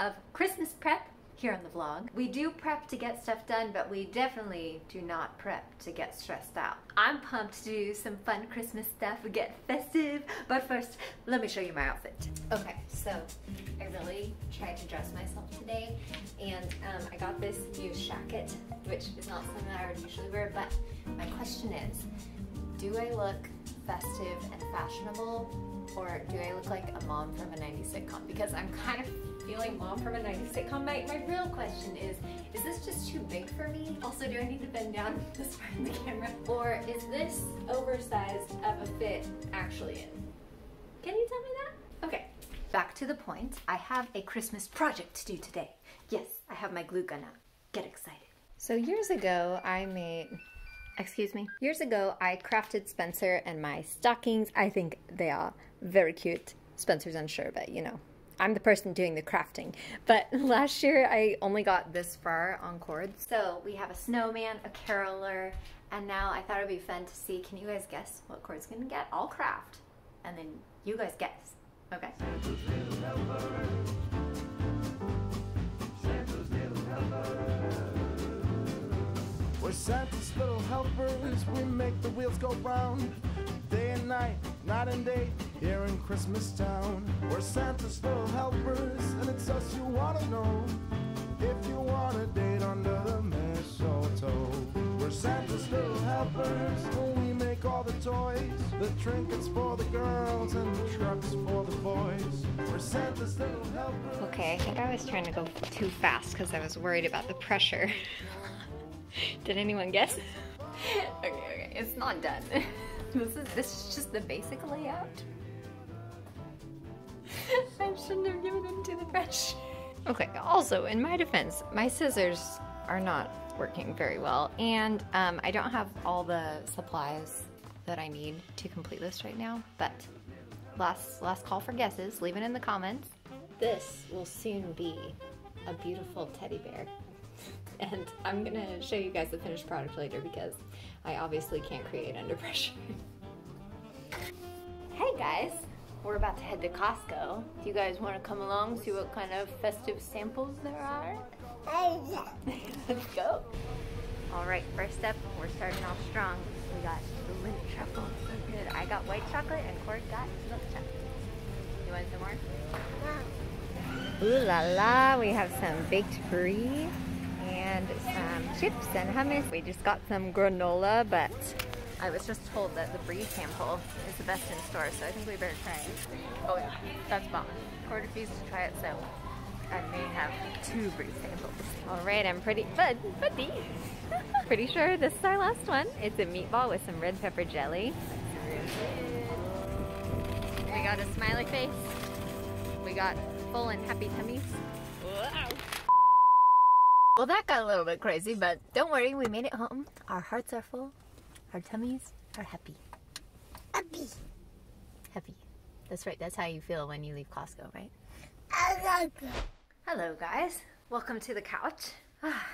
of Christmas prep here on the vlog. We do prep to get stuff done, but we definitely do not prep to get stressed out. I'm pumped to do some fun Christmas stuff, get festive, but first, let me show you my outfit. Okay, so I really tried to dress myself today, and um, I got this new jacket, which is not something I would usually wear, but my question is, do I look festive and fashionable, or do I look like a mom from a 90s sitcom? Because I'm kind of feeling mom from a 90s sitcom. My, my real question is, is this just too big for me? Also, do I need to bend down this far in the camera? Or is this oversized of a fit actually in? Can you tell me that? Okay, back to the point. I have a Christmas project to do today. Yes, I have my glue gun out. Get excited. So years ago, I made excuse me. Years ago, I crafted Spencer and my stockings. I think they are very cute. Spencer's unsure, but you know, I'm the person doing the crafting. But last year I only got this far on Cord's. So we have a snowman, a caroler, and now I thought it'd be fun to see, can you guys guess what Cord's gonna get? I'll craft, and then you guys guess. Okay. We're Santa's little helpers, we make the wheels go round. Day and night, night and day, here in Christmas Town. We're Santa's little helpers, and it's us you wanna know. If you want a date under the mistletoe. We're Santa's little helpers, and we make all the toys. The trinkets for the girls and the trucks for the boys. We're Santa's little helpers. Okay, I think I was trying to go too fast because I was worried about the pressure. Did anyone guess? okay, okay, it's not done. this is this is just the basic layout. I shouldn't have given in to the pressure. Okay, also in my defense, my scissors are not working very well, and um, I don't have all the supplies that I need to complete this right now. But last last call for guesses. Leave it in the comments. This will soon be a beautiful teddy bear and I'm gonna show you guys the finished product later because I obviously can't create under pressure. hey guys, we're about to head to Costco. Do you guys want to come along, see what kind of festive samples there are? Oh, Let's go. All right, first up, we're starting off strong. We got the Lindt truffle, so good. I got white chocolate and Cord got milk chocolate. You want some more? Ooh la la, we have some baked brie and some chips and hummus. We just got some granola, but I was just told that the brie sample is the best in store, so I think we better try it. Oh yeah, that's bomb. Cord refused to try it, so I may have two brie samples. All right, I'm pretty, but, buddy, pretty sure this is our last one. It's a meatball with some red pepper jelly. We got a smiley face. We got full and happy tummies. Well, that got a little bit crazy, but don't worry, we made it home. Our hearts are full. Our tummies are happy. Happy. Happy. That's right, that's how you feel when you leave Costco, right? Hello, guys. Welcome to the couch. Ah,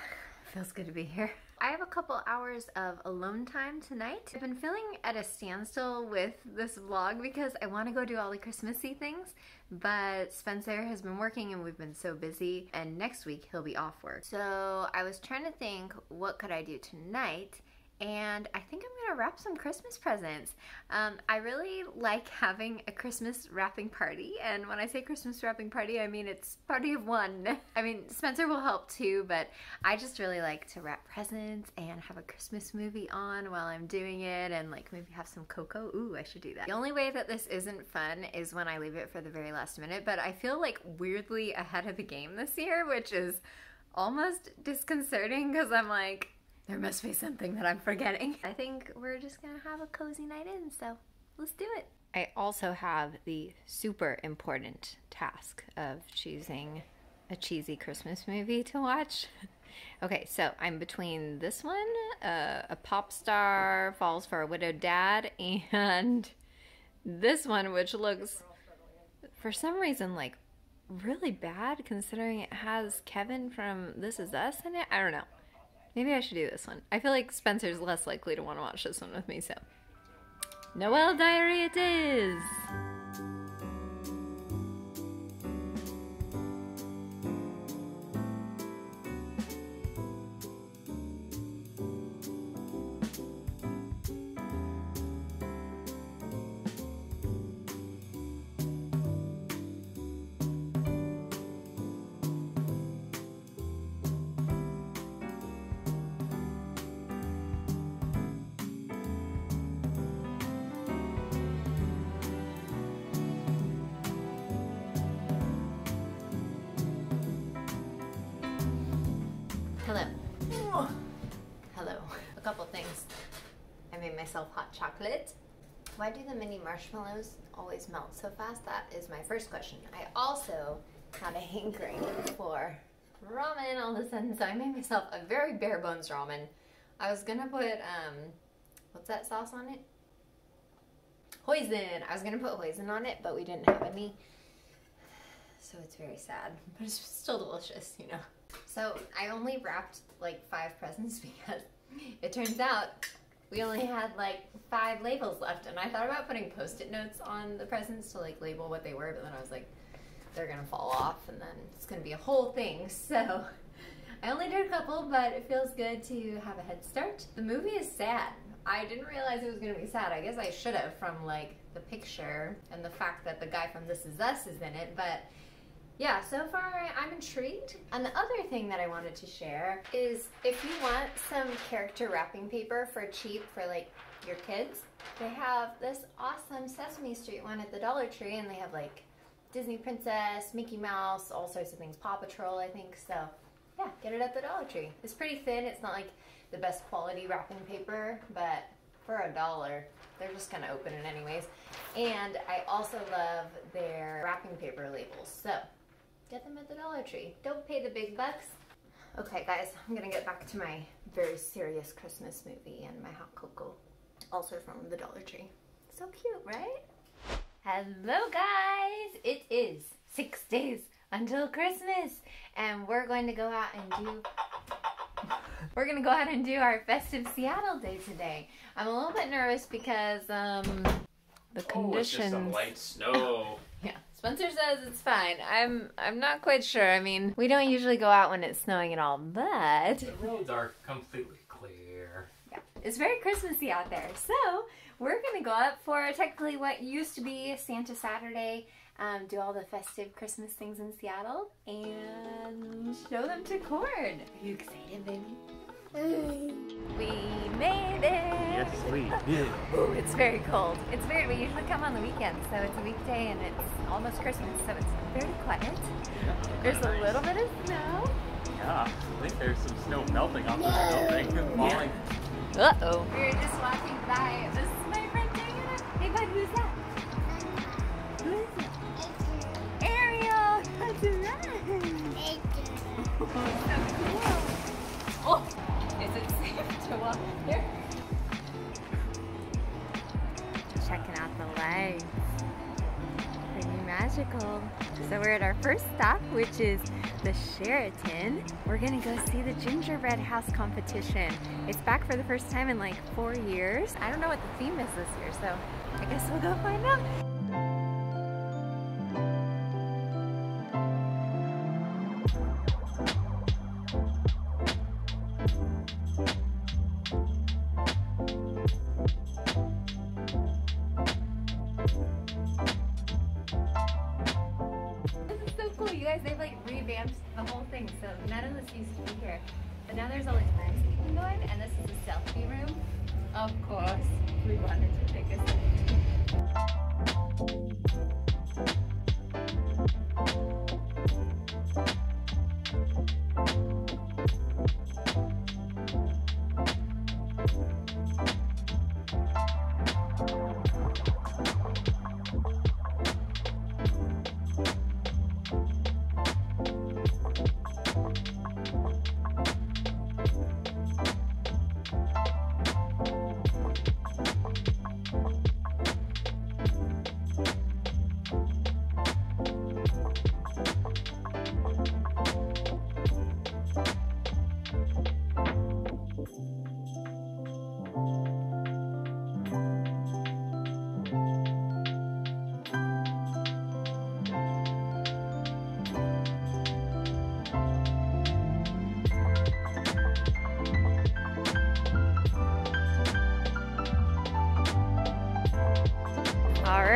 feels good to be here. I have a couple hours of alone time tonight. I've been feeling at a standstill with this vlog because I want to go do all the Christmassy things, but Spencer has been working and we've been so busy, and next week he'll be off work. So I was trying to think, what could I do tonight? And I think I'm gonna wrap some Christmas presents. Um, I really like having a Christmas wrapping party, and when I say Christmas wrapping party, I mean it's party of one. I mean, Spencer will help too, but I just really like to wrap presents and have a Christmas movie on while I'm doing it, and like maybe have some cocoa. Ooh, I should do that. The only way that this isn't fun is when I leave it for the very last minute, but I feel like weirdly ahead of the game this year, which is almost disconcerting because I'm like, there must be something that I'm forgetting. I think we're just gonna have a cozy night in, so let's do it. I also have the super important task of choosing a cheesy Christmas movie to watch. okay, so I'm between this one, uh, A Pop Star Falls for a Widowed Dad, and this one, which looks, for some reason, like really bad considering it has Kevin from This Is Us in it. I don't know. Maybe I should do this one. I feel like Spencer's less likely to want to watch this one with me, so. Noel Diary it is! Myself hot chocolate. Why do the mini marshmallows always melt so fast? That is my first question. I also had a hankering for ramen all of a sudden, so I made myself a very bare bones ramen. I was gonna put, um, what's that sauce on it? Hoisin. I was gonna put hoisin on it, but we didn't have any. So it's very sad, but it's still delicious, you know. So I only wrapped like five presents because it turns out we only had like five labels left and I thought about putting post-it notes on the presents to like label what they were, but then I was like, they're gonna fall off and then it's gonna be a whole thing. So I only did a couple, but it feels good to have a head start. The movie is sad. I didn't realize it was gonna be sad. I guess I should have from like the picture and the fact that the guy from This Is Us is in it, but yeah, so far I'm intrigued. And the other thing that I wanted to share is if you want some character wrapping paper for cheap for like your kids, they have this awesome Sesame Street one at the Dollar Tree and they have like Disney Princess, Mickey Mouse, all sorts of things, Paw Patrol I think, so yeah, get it at the Dollar Tree. It's pretty thin, it's not like the best quality wrapping paper, but for a dollar, they're just gonna open it anyways. And I also love their wrapping paper labels, so Get them at the Dollar Tree. Don't pay the big bucks. Okay guys, I'm gonna get back to my very serious Christmas movie and my hot cocoa. Also from the Dollar Tree. So cute, right? Hello guys! It is six days until Christmas and we're going to go out and do we're gonna go out and do our festive Seattle day today. I'm a little bit nervous because um the conditions. Oh, it's just some light snow. yeah. Spencer says it's fine. I'm I'm not quite sure. I mean, we don't usually go out when it's snowing at all, but the roads are completely clear. Yeah, it's very Christmassy out there. So we're gonna go up for technically what used to be Santa Saturday. Um, do all the festive Christmas things in Seattle and show them to Cord. Are you excited, baby? We made it! Yes, we did. it's very cold. It's weird. we usually come on the weekend, so it's a weekday and it's almost Christmas, so it's very quiet. There's a little bit of snow. Yeah, I think there's some snow melting off the building. Falling. Uh-oh. We were just walking by. This is my friend Diana. Hey, bud, who's that? Who is it? Ariel! That's right! so cool. Oh! Is it safe to walk here? Checking out the lights. Pretty magical. So we're at our first stop, which is the Sheraton. We're gonna go see the gingerbread house competition. It's back for the first time in like four years. I don't know what the theme is this year, so I guess we'll go find out. We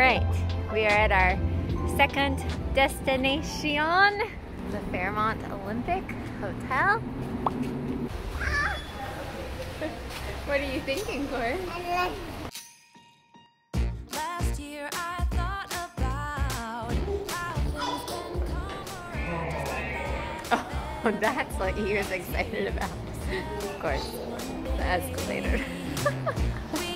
are at our second destination, the Fairmont Olympic Hotel. what are you thinking, Corey? Oh, that's what he was excited about. Of course, the escalator.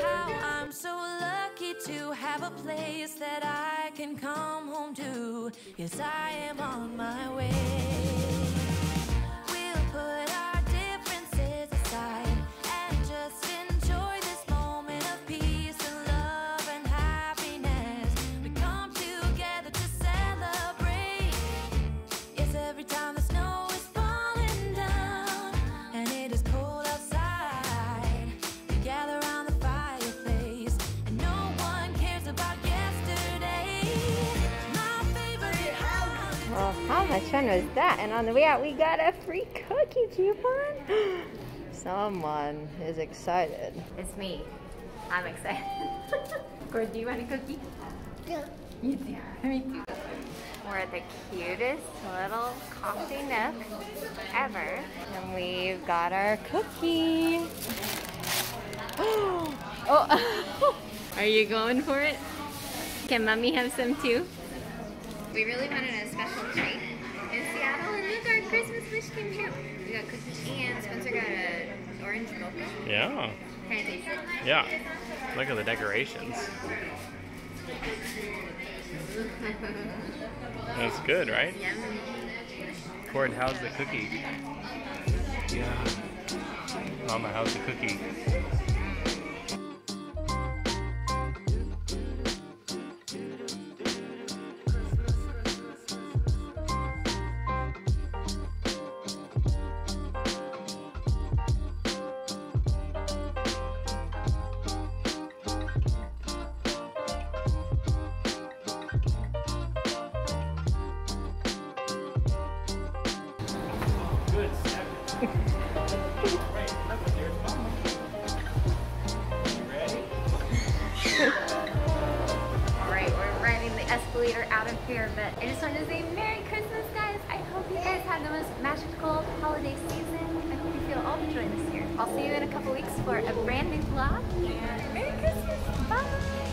How I'm so lucky to have a place that I can come home to. Yes, I am on my way. Much fun was that? And on the way out, we got a free cookie coupon. Someone is excited. It's me. I'm excited. Gordon, do you want a cookie? Yeah. You do. Me too. We're at the cutest little coffee nook ever. And we've got our cookie. oh, are you going for it? Can mommy have some too? We really wanted a special treat Christmas wish came. We got cookies, and Spencer got a orange mocha. Yeah. Can I taste? Yeah. Look at the decorations. That's good, right? Yum. Cord, how's the cookie? Yeah. Mama, how's the cookie? out of here, but I just wanted to say Merry Christmas, guys. I hope you guys have the most magical holiday season. I hope you feel all the joy this year. I'll see you in a couple weeks for a brand new vlog, and Merry Christmas. Bye.